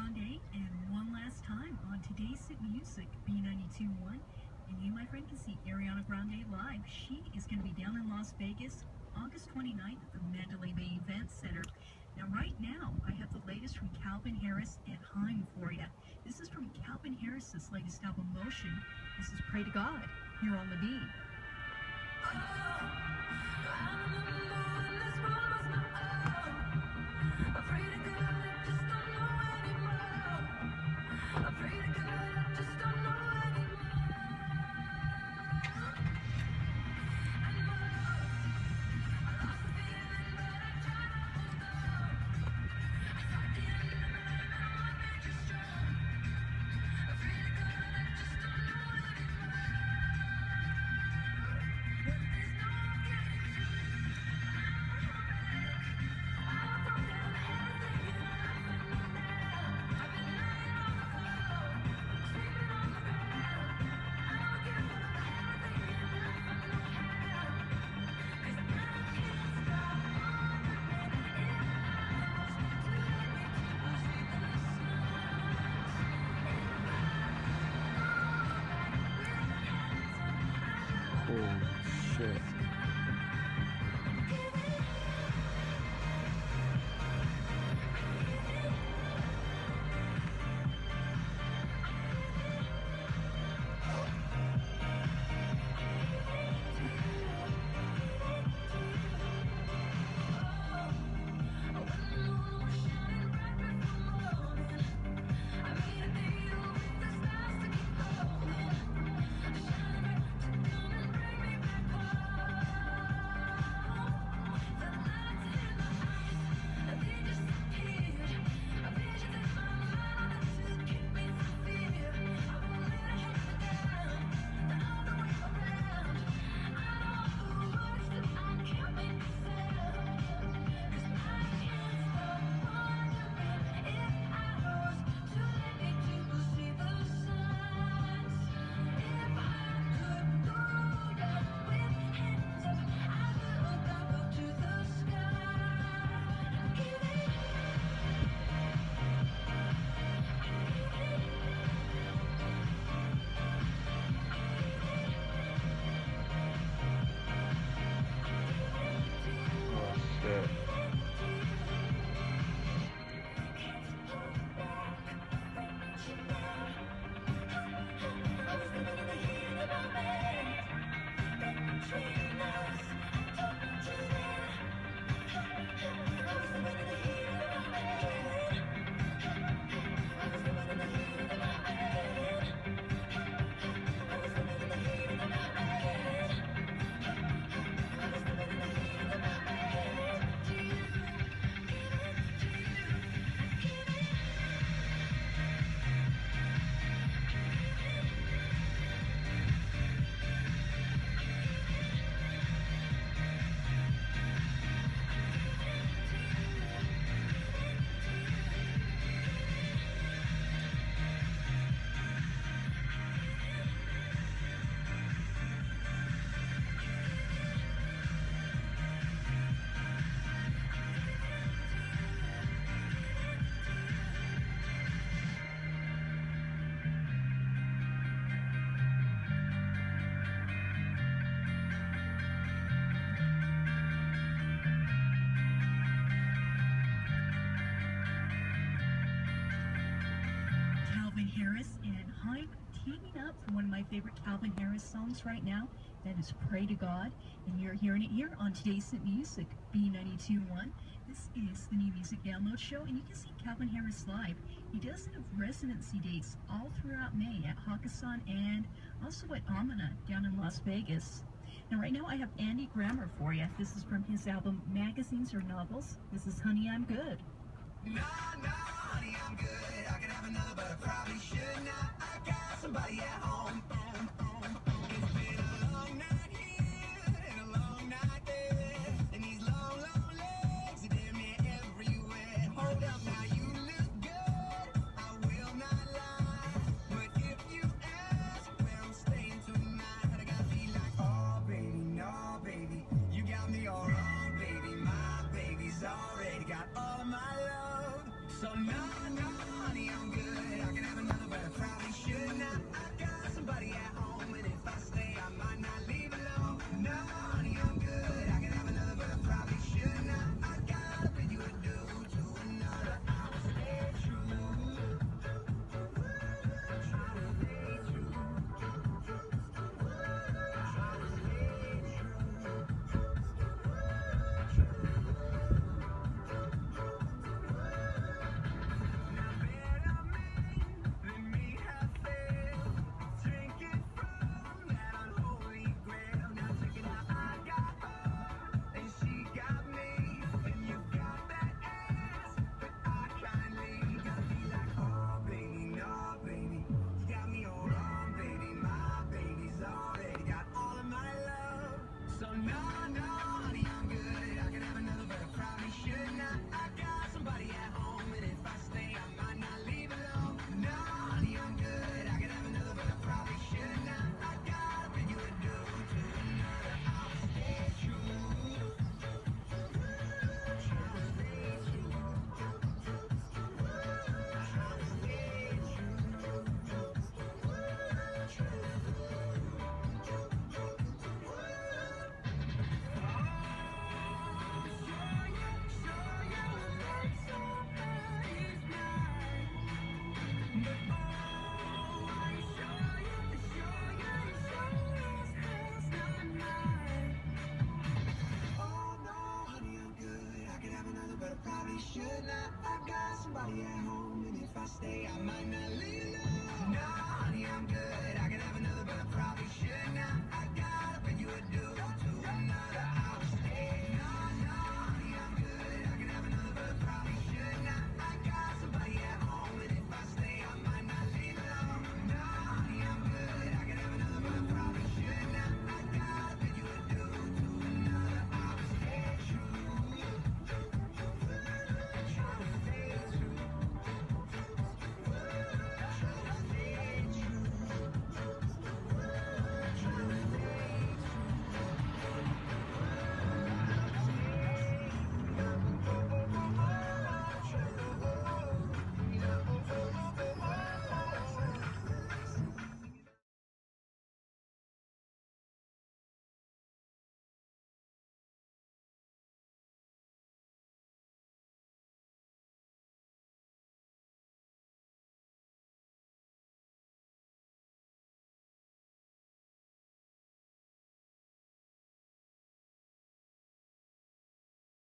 Grande, and one last time on today's Sit Music B92.1. And you, my friend, can see Ariana Grande live. She is going to be down in Las Vegas August 29th at the Mandalay Bay Event Center. Now, right now, I have the latest from Calvin Harris and Haim for you. This is from Calvin Harris's latest album, Motion. This is Pray to God here on the beat. Harris and Haim teaming up for one of my favorite Calvin Harris songs right now. That is Pray to God. And you're hearing it here on today's Music B92.1. This is the new music download show, and you can see Calvin Harris live. He does have residency dates all throughout May at Hakkasan and also at Omnia down in Las Vegas. Now, right now, I have Andy Grammer for you. This is from his album Magazines or Novels. This is Honey, I'm Good. Nah, nah, honey, I'm good. Another, but I probably should not. I got somebody at home. Somebody at home, and if I stay, I might not